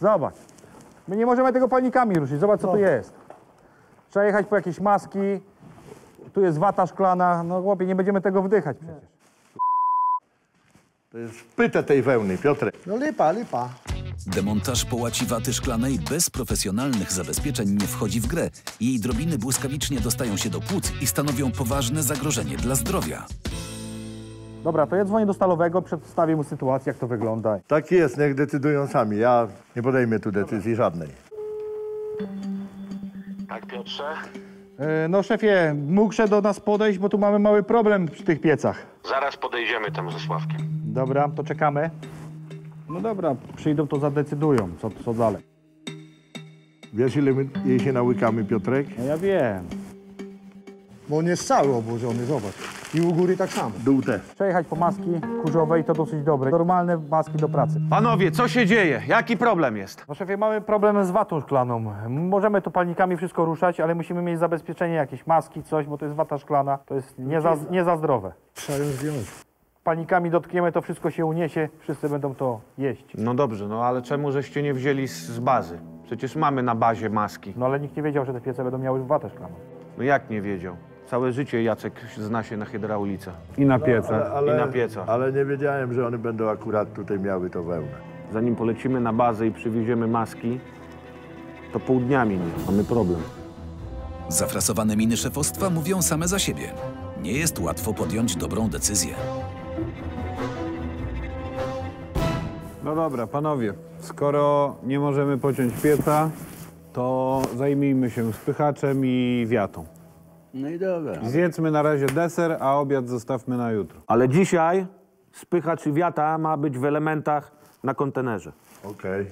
Zobacz. My nie możemy tego palnikami ruszyć. Zobacz, co tu jest. Trzeba jechać po jakieś maski. Tu jest wata szklana. No chłopie, nie będziemy tego wdychać przecież. To jest wpyte tej wełny, Piotrek. No lipa, lipa. Demontaż połaci waty szklanej bez profesjonalnych zabezpieczeń nie wchodzi w grę. Jej drobiny błyskawicznie dostają się do płuc i stanowią poważne zagrożenie dla zdrowia. Dobra, to ja dzwonię do Stalowego, przedstawię mu sytuację, jak to wygląda. Tak jest, niech decydują sami. Ja nie podejmę tu decyzji żadnej. Tak, Piotrze? E, No szefie, mógłże do nas podejść, bo tu mamy mały problem przy tych piecach. Zaraz podejdziemy tam ze Sławkiem. Dobra, to czekamy. No dobra, przyjdą, to zadecydują, co, co dalej. Wiesz, ile my jej się nałykamy, Piotrek? No ja wiem. Bo on jest cały obłożony, zobacz. I u góry tak samo. Dół te. Przejechać po maski kurzowe i to dosyć dobre. Normalne maski do pracy. Panowie, co się dzieje? Jaki problem jest? No szefie, mamy problem z watą szklaną. Możemy to palnikami wszystko ruszać, ale musimy mieć zabezpieczenie, jakieś maski, coś, bo to jest wata szklana. To jest nie za, nie za zdrowe. Trzeba ją zdjąć. Palnikami dotkniemy, to wszystko się uniesie, wszyscy będą to jeść. No dobrze, no ale czemu żeście nie wzięli z, z bazy? Przecież mamy na bazie maski. No ale nikt nie wiedział, że te piece będą miały watę szklaną. No jak nie wiedział? Całe życie Jacek zna się na hydraulice. I na piecach, i na piecach. ale nie wiedziałem, że one będą akurat tutaj miały to wełnę. Zanim polecimy na bazę i przywieziemy maski, to pół dnia minie. Mamy problem. Zafrasowane miny szefostwa mówią same za siebie. Nie jest łatwo podjąć dobrą decyzję. No dobra, panowie, skoro nie możemy pociąć pieca, to zajmijmy się spychaczem i wiatą. No i dobra. Zjedzmy na razie deser, a obiad zostawmy na jutro. Ale dzisiaj spychacz i wiata ma być w elementach na kontenerze. Okej.